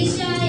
Misha.